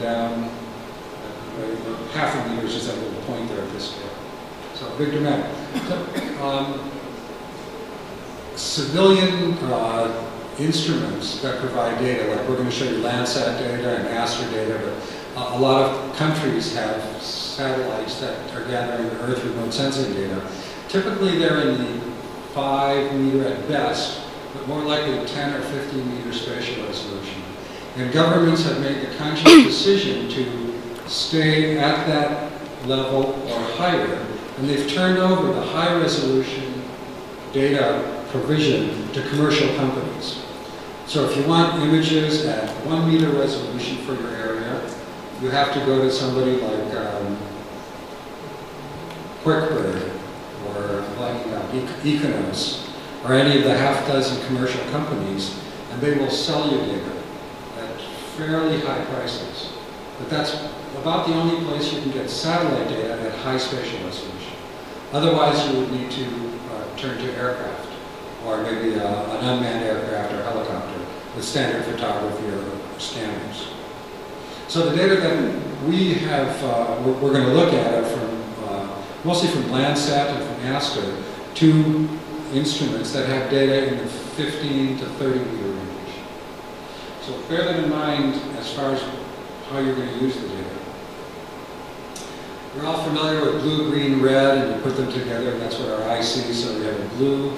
down. Uh, half a meter is just that little point there at this scale. So big. So, um, civilian uh, instruments that provide data, like we're going to show you Landsat data and ASTER data, but a, a lot of countries have satellites that are gathering Earth remote sensing data. Typically they're in the 5 meter at best, but more likely 10 or 15 meter spatial resolution. And governments have made the conscious decision to stay at that level or higher, and they've turned over the high resolution data provision to commercial companies. So if you want images at one meter resolution for your area, you have to go to somebody like um, QuickBird or like uh, IKONOS or any of the half dozen commercial companies, and they will sell you data at fairly high prices. But that's about the only place you can get satellite data at high spatial resolution. Otherwise, you would need to uh, turn to aircraft, or maybe uh, an unmanned aircraft or helicopter with standard photography or scanners. So the data that we have, uh, we're, we're going to look at are from, uh, mostly from Landsat and from ASTER, two instruments that have data in the 15 to 30 meter range. So bear that in mind as far as how you're going to use the data. We're all familiar with blue, green, red, and you put them together, and that's what our eye sees. So we have a blue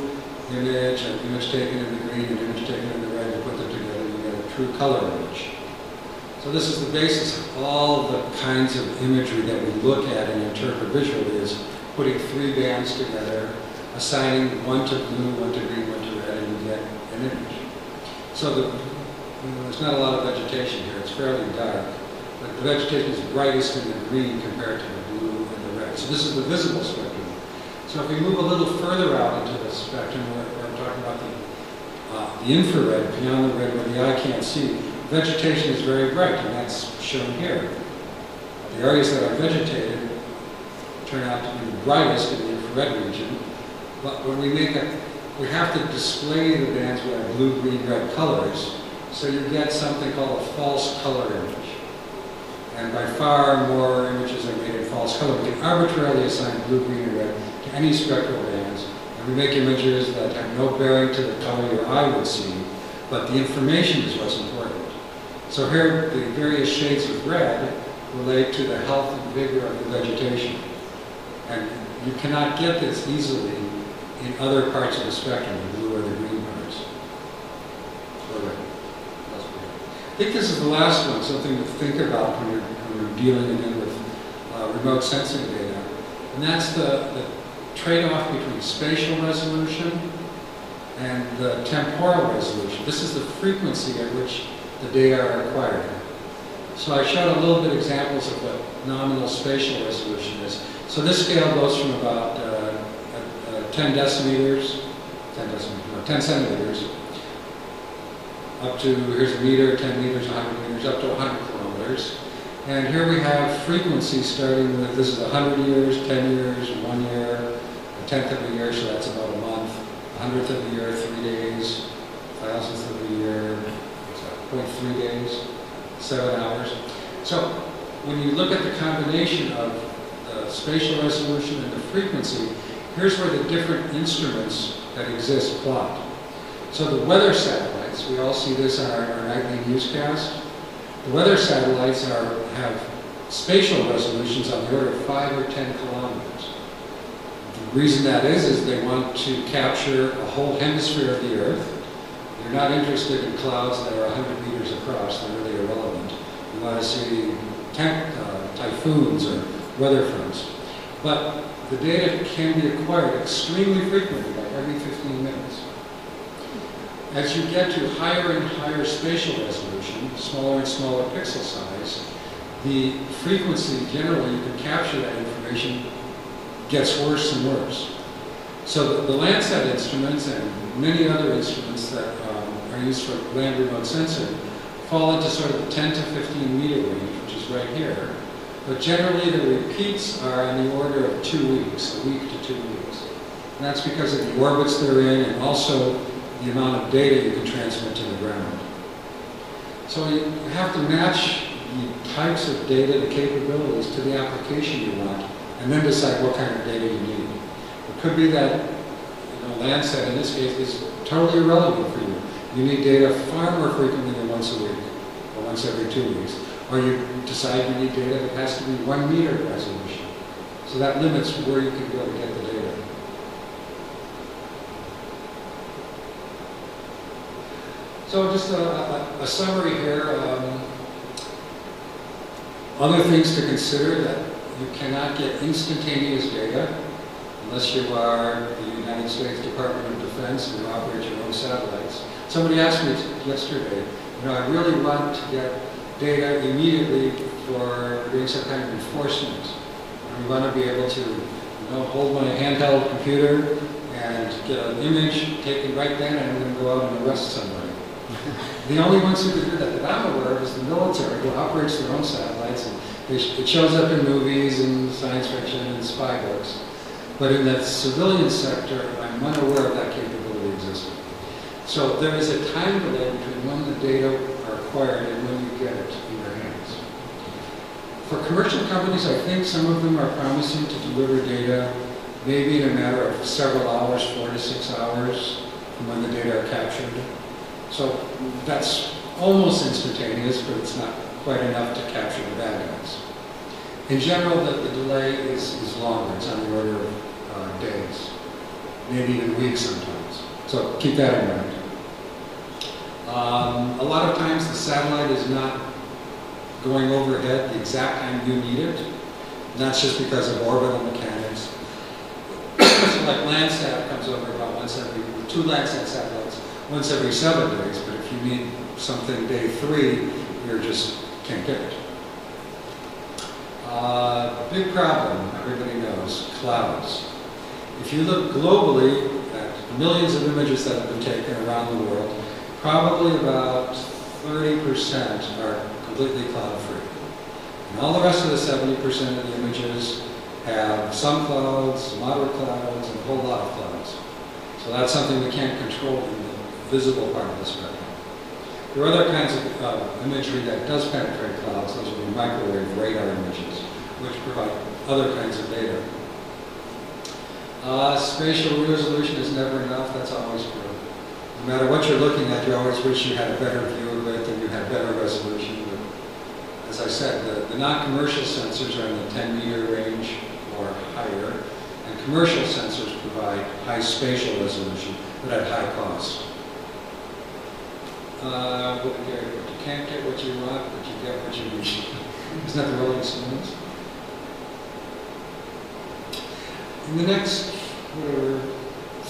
image, an image taken in the green, an image taken in the red, you put them together, and you get a true color image. So this is the basis of all the kinds of imagery that we look at and interpret visually is putting three bands together, assigning one to blue, one to green, one to red, and you get an image. So the, you know, there's not a lot of vegetation here, it's fairly dark, but the vegetation is brightest in the green compared to the blue and the red. So this is the visible spectrum. So if we move a little further out into the spectrum, where, where I'm talking about the, uh, the infrared, beyond the red where the eye can't see, vegetation is very bright, and that's shown here. The areas that are vegetated turn out to be the brightest in the infrared region, but when we make a, we have to display the bands with blue, green, red colors, so you get something called a false color image. And by far more images are made in false color. We can arbitrarily assign blue, green, and red to any spectral bands, and we make images that have no bearing to the color your eye would see, but the information is what's important. So here, the various shades of red relate to the health and vigor of the vegetation. And you cannot get this easily in other parts of the spectrum, the blue or the green parts. I think this is the last one, something to think about when you're, when you're dealing again with uh, remote sensing data. And that's the, the trade-off between spatial resolution and the temporal resolution. This is the frequency at which the data are acquired. So I showed a little bit examples of what nominal spatial resolution is. So this scale goes from about uh, uh, 10 decimeters, 10 decimeters, no, 10 centimeters, up to, here's a meter, 10 meters, 100 meters, up to 100 kilometers. And here we have frequency starting with, this is 100 years, 10 years, one year, a tenth of a year, so that's about a month, a hundredth of a year, three days, thousandth of a year, that, 0.3 days, seven hours. So when you look at the combination of the spatial resolution and the frequency, here's where the different instruments that exist plot. So the weather satellites, we all see this on our, our nightly newscast. The weather satellites are, have spatial resolutions on the order of five or 10 kilometers. The reason that is, is they want to capture a whole hemisphere of the Earth. They're not interested in clouds that are 100 meters across, they're really irrelevant. You want to see uh, typhoons or weather fronts. But the data can be acquired extremely frequently, like every 15 minutes. As you get to higher and higher spatial resolution, smaller and smaller pixel size, the frequency generally you can capture that information gets worse and worse. So the, the Landsat instruments and many other instruments that um, are used for land remote sensing fall into sort of the 10 to 15 meter range, which is right here. But generally the repeats are in the order of two weeks, a week to two weeks. And that's because of the orbits they're in and also the amount of data you can transmit to the ground. So you have to match the types of data, the capabilities to the application you want, and then decide what kind of data you need. It could be that, you know, Landsat in this case is totally irrelevant for you. You need data far more frequently than once a week, or once every two weeks. Or you decide you need data that has to be one meter resolution. So that limits where you can go to get the data. So just a, a, a summary here. Um, other things to consider that you cannot get instantaneous data unless you are the United States Department of Defense and you operate your own satellites. Somebody asked me yesterday, you know, I really want to get data immediately for doing some kind of enforcement. I want to be able to, you know, hold my handheld computer and get an image taken right then and I'm going to go out and arrest somebody. The only ones who can do that that I'm aware of is the military, who operates their own satellites. It shows up in movies and science fiction and spy books. But in the civilian sector, I'm unaware of that capability existing. So there is a time delay between when the data are acquired and when you get it in your hands. For commercial companies, I think some of them are promising to deliver data maybe in a matter of several hours, four to six hours from when the data are captured. So that's almost instantaneous, but it's not quite enough to capture the bad guys. In general, the, the delay is, is longer. It's on the order of uh, days, maybe even weeks sometimes. So keep that in mind. Um, a lot of times the satellite is not going overhead the exact time you need it. And that's just because of orbital mechanics. so like Landsat comes over about once every, two Landsat satellites once every seven days, but if you need something day three, you just can't get it. Uh, big problem, everybody knows, clouds. If you look globally at millions of images that have been taken around the world, probably about 30% are completely cloud-free. And all the rest of the 70% of the images have some clouds, moderate clouds, and a whole lot of clouds. So that's something we can't control in the visible part of the spectrum. There are other kinds of uh, imagery that does penetrate clouds. Those would be microwave radar images, which provide other kinds of data. Uh, spatial resolution is never enough. That's always true. No matter what you're looking at, you always wish you had a better view of it and you had better resolution. But as I said, the, the non-commercial sensors are in the 10 meter range or higher, and commercial sensors provide high spatial resolution, but at high cost. Uh, what you, can't get what you want, but you get what you need. Isn't that the Rolling Stones? In the next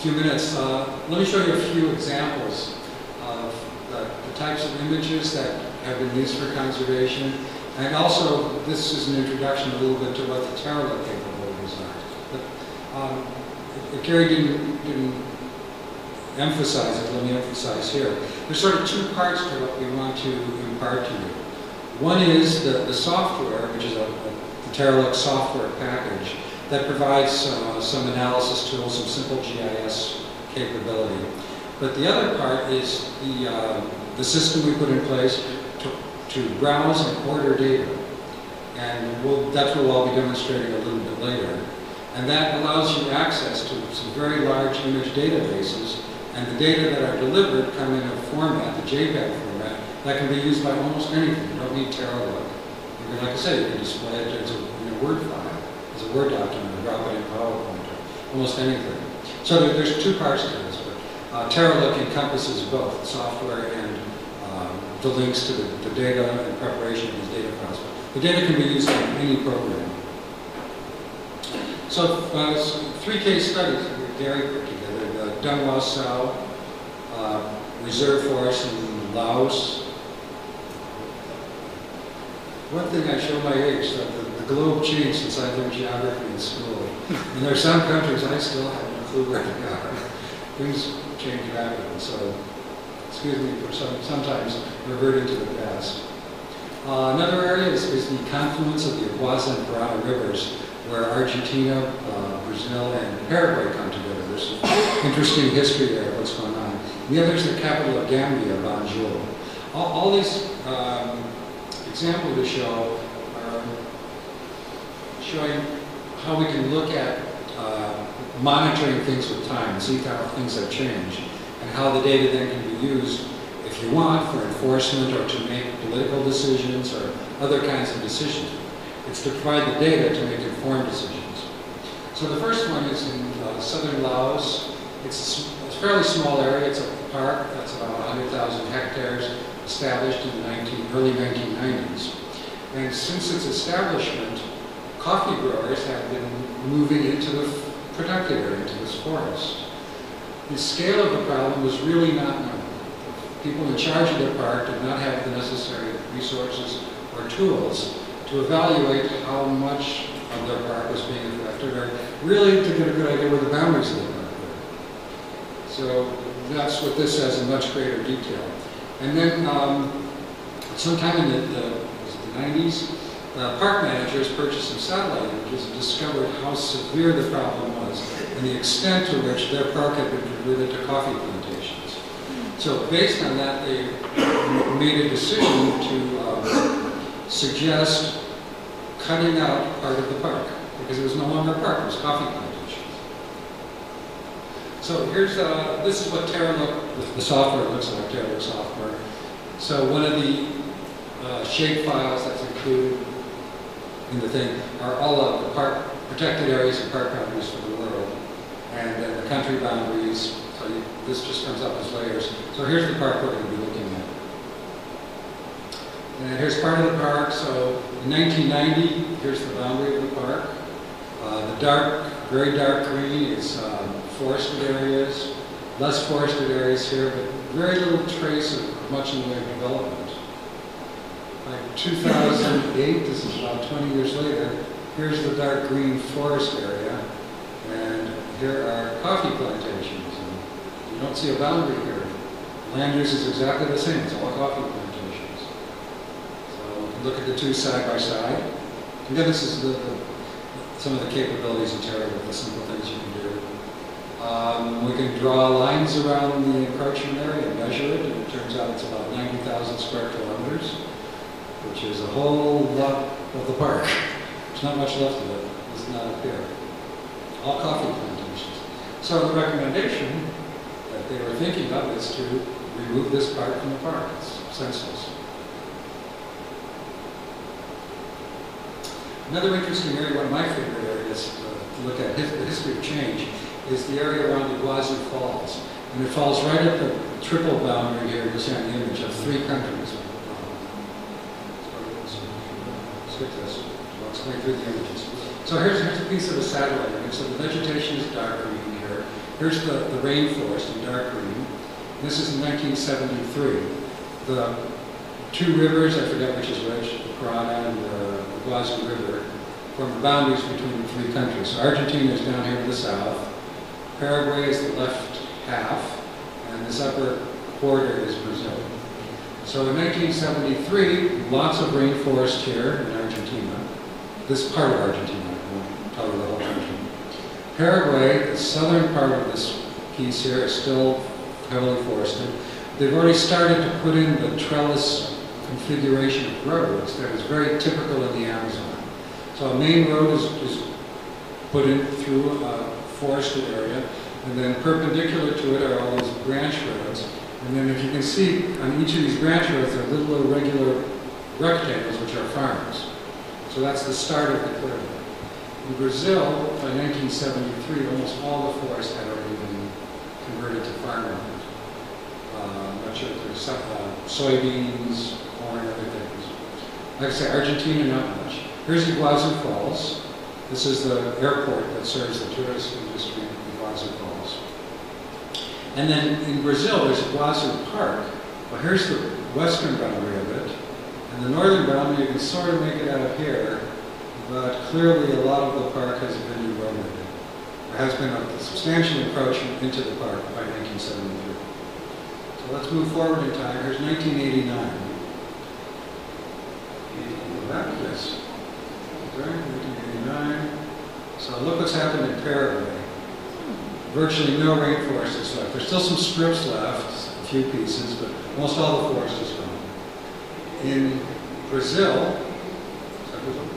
few minutes, uh, let me show you a few examples of the, the, types of images that have been used for conservation. And also, this is an introduction a little bit to what the Terralook capabilities are. But um, Gary didn't, didn't emphasize it, let me emphasize here. There's sort of two parts to what we want to impart to you. One is the, the software, which is a, a Terralook software package that provides uh, some analysis tools, some simple GIS capability. But the other part is the, uh, the system we put in place to, to browse and order data. And we'll, that's what we'll be demonstrating a little bit later. And that allows you access to some very large image databases and the data that are delivered come in a format, the JPEG format, that can be used by almost anything. You don't need Terralook. You can, like I said, you can display it as a, in a Word file, as a Word document, or drop it in PowerPoint, or almost anything. So there, there's two parts to this, but uh, Terralook encompasses both software and um, the links to the, the, data and the preparation of these data files. The data can be used in any program. So, uh, three case studies Gary put together. Dong Hua Sao uh, Reserve Forest in Laos. One thing I show my age, that the, the globe changed since I learned geography in school. and there are some countries I still have no clue where they are. Things change rapidly, so excuse me for some, sometimes reverting to the past. Uh, another area is, is, the confluence of the Iguazu and Parana rivers, where Argentina, uh, Brazil, and Paraguay come together. There's interesting history there what's going on. The other is the capital of Gambia, Banjul. All, all these um, example to show are showing how we can look at uh, monitoring things with time, see how things have changed, and how the data then can be used, if you want, for enforcement or to make political decisions or other kinds of decisions. It's to provide the data to make informed decisions. So the first one is in southern Laos. It's a fairly small area. It's a park that's about 100,000 hectares, established in the 19, early 1990s. And since its establishment, coffee growers have been moving into the productive area, into this forest. The scale of the problem was really not known. People in charge of the park did not have the necessary resources or tools to evaluate how much of their park was being affected, or really to get a good idea where the boundaries of the. So that's what this says in much greater detail. And then um, sometime in the, the, the 90s, uh, park managers purchased some satellite images and discovered how severe the problem was and the extent to which their park had been converted to coffee plantations. So based on that, they made a decision to um, suggest cutting out part of the park because it was no longer a park, it was coffee plantations. So here's, uh, this is what Terralook, the software looks like, Terra software. So one of the uh, shape files that's included in the thing are all of the park, protected areas and park boundaries for the world. And then the country boundaries, so you, this just comes up as layers. So here's the park we're going to be. And here's part of the park. So in 1990, here's the boundary of the park. Uh, the dark, very dark green is um, forested areas, less forested areas here, but very little trace of much in the way of development. Like 2008, this is about 20 years later, here's the dark green forest area, and here are coffee plantations. And you don't see a boundary here. Land use is exactly the same, it's all coffee plantations. Look at the two side by side. Again, this is the, the, some of the capabilities of Terra the simple things you can do. Um, we can draw lines around the encroachment area and measure it, and it turns out it's about 90,000 square kilometers which is a whole lot of the park. There's not much left of it. It's not up here. All coffee plantations. So the recommendation that they were thinking of is to remove this part from the park. It's senseless. Another interesting area, one of my favorite areas uh, to look at his, the history of change, is the area around the Iguazu Falls. And it falls right at the triple boundary here, you see on the image, of three countries uh, skip this. I'll explain through the images. So here's, here's a piece of a satellite image. So the vegetation is dark green here. Here's the, the rainforest in dark green. This is in 1973. The two rivers, I forget which is which, the Parana and the Iguazu River, form the boundaries between the three countries. So Argentina is down here to the south. Paraguay is the left half. And this upper quarter is Brazil. So in 1973, lots of rainforest here in Argentina. This part of Argentina, probably the whole country. Paraguay, the southern part of this piece here is still heavily forested. They've already started to put in the trellis configuration of roads that is very typical in the Amazon. So a main road is, is put in through a forested area, and then perpendicular to it are all these branch roads and then if you can see, on each of these branch roads, there are little irregular rectangles, which are farms. So that's the start of the clearing. In Brazil, by 1973, almost all the forest had already been converted to farmland. Uh, much of there's uh, soybeans, corn, other things. Like I say, Argentina, not much. Here's Iguazu Falls. This is the airport that serves the tourist industry in Iguazu Falls. And then in Brazil, there's Iguazu Park. Well, here's the western boundary of it. And the northern boundary, you can sort of make it out of here, but clearly a lot of the park has been eroded. There has been a substantial encroachment into the park by 1973. So let's move forward in time. Here's 1989. 1989. So look what's happened in Paraguay. Virtually no rainforest is left. There's still some strips left, a few pieces, but almost all the forest is gone. In Brazil, Brazil?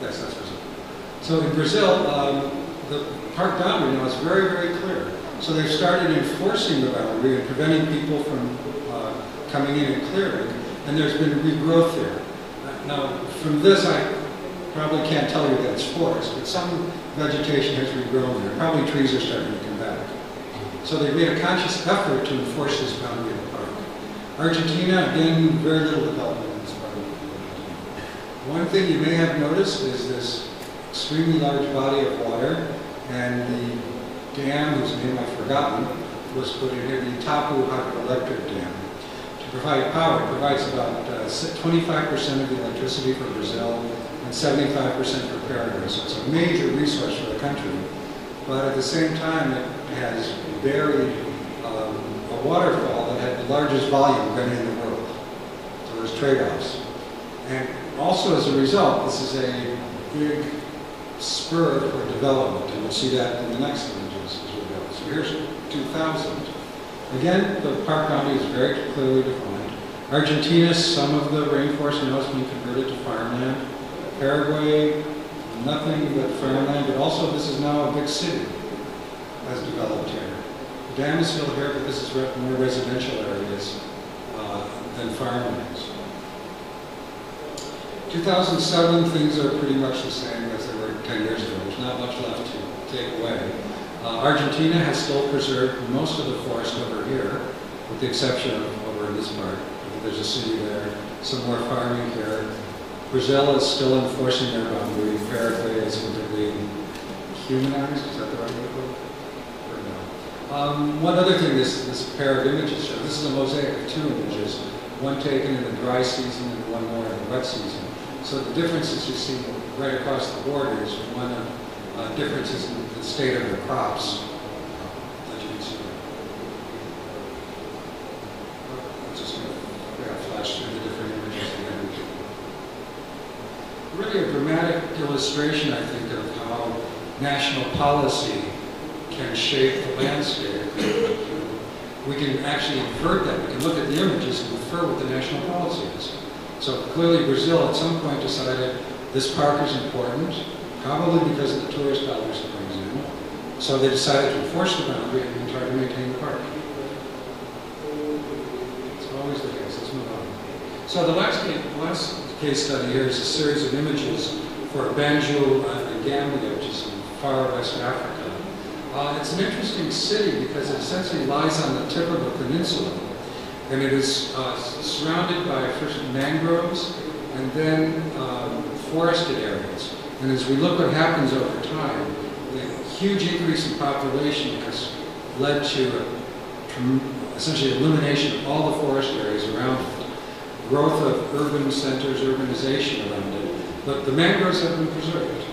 Yes, that's Brazil. So in Brazil, um, the park boundary now is very, very clear. So they've started enforcing the boundary and preventing people from uh, coming in and clearing, and there's been regrowth there. Now, from this, I probably can't tell you that it's forest, but some vegetation has regrown there. Probably trees are starting to come back. So they made a conscious effort to enforce this boundary of the park. Argentina, again, very little development in this part of the Argentina. One thing you may have noticed is this extremely large body of water, and the dam, whose name I've forgotten, was put in here, the Itaipu Hydroelectric Dam, to provide power. It provides about 25% of the electricity for Brazil and 75% for Paraguay. So it's a major resource for the country. But at the same time, it has buried um, a waterfall that had the largest volume of any in the world. So there's trade-offs. And also as a result, this is a big spur for development, and we'll see that in the next images as we go. So here's 2000. Again, the park boundary is very clearly defined. Argentina, some of the rainforest now has been converted to farmland. Paraguay, nothing but farmland, but also this is now a big city has developed here. Dam is still here, but this is more residential areas uh, than farmlands. 2007, things are pretty much the same as they were 10 years ago. There's not much left to take away. Uh, Argentina has still preserved most of the forest over here, with the exception of over in this part. There's a city there, some more farming here. Brazil is still enforcing their boundary. Paraguay is completely humanized, is that the right word? Or no? Um, one other thing this, this pair of images show, this is a mosaic of two images, one taken in the dry season and one more in the wet season. So the differences you see right across the board is one uh, uh, differences in state of the crops that you can see. I'm just going to flash through the different images again. Really a dramatic illustration, I think, of how national policy can shape the landscape. We can actually invert that. We can look at the images and infer what the national policy is. So clearly Brazil at some point decided this park is important, probably because of the tourist dollars it brings in. So they decided to enforce the boundary and try to maintain the park. It's always the case. Let's move on. So the last case, last case study here is a series of images for Banjul and Gambia, which is in far west Africa. Uh, it's an interesting city because it essentially lies on the tip of a peninsula. And it is uh, surrounded by first mangroves and then um, forested areas. And as we look what happens over time, the huge increase in population has led to a, essentially elimination of all the forest areas around it, growth of urban centers, urbanization around it, but the mangroves have been preserved.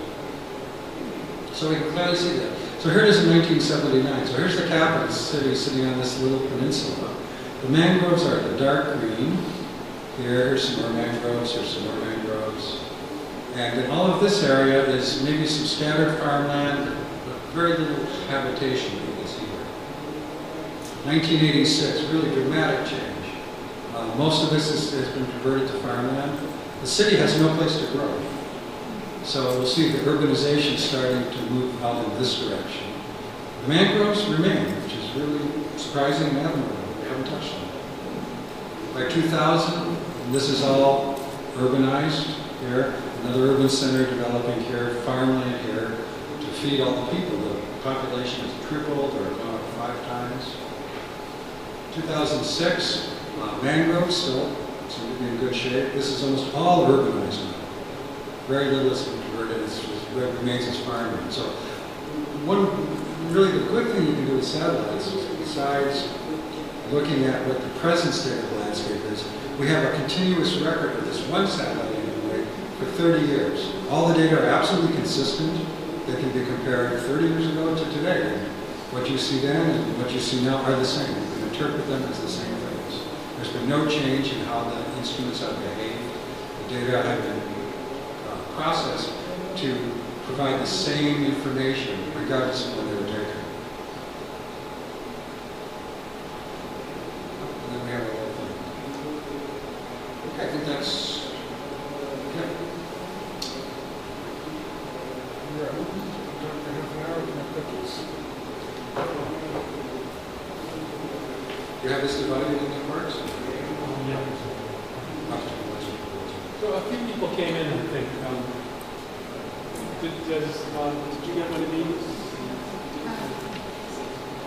So we can clearly see that. So here it is in 1979. So here's the capital city sitting on this little peninsula. The mangroves are the dark green. Here, here's some more mangroves, here's some more mangroves. And in all of this area is maybe some scattered farmland, very little habitation can see here. 1986, really dramatic change. Uh, most of this is, has been converted to farmland. The city has no place to grow. So we'll see the urbanization starting to move out in this direction. The mangroves remain, which is really surprising and admirable. We haven't touched them. By 2000, this is all urbanized here. Another urban center developing here, farmland here, feed all the people. The population has tripled or gone up five times. 2006, uh, mangroves still seem to be in good shape. This is almost all urbanized now. Very little been converted. It's just, it remains as farmland. So one, really the good thing you can do with satellites is besides looking at what the present state of the landscape is, we have a continuous record of this one satellite anyway for 30 years. All the data are absolutely consistent. They can be compared 30 years ago to today. What you see then and what you see now are the same. You can interpret them as the same things. There's been no change in how the instruments have behaved. The data have been uh, processed to provide the same information regardless of You have this divided into parts? So a few people came in, I think. Um, did, does, uh, did you get any of?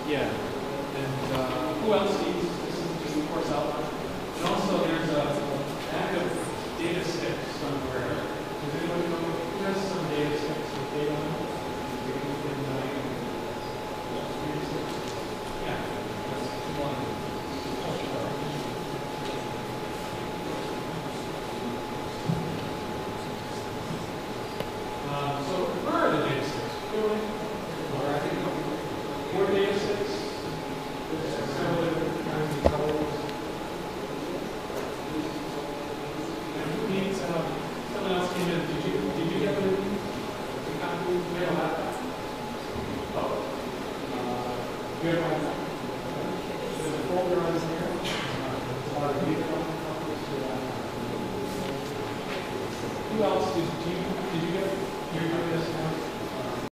Yeah. And uh, who else needs this? Just the course outline.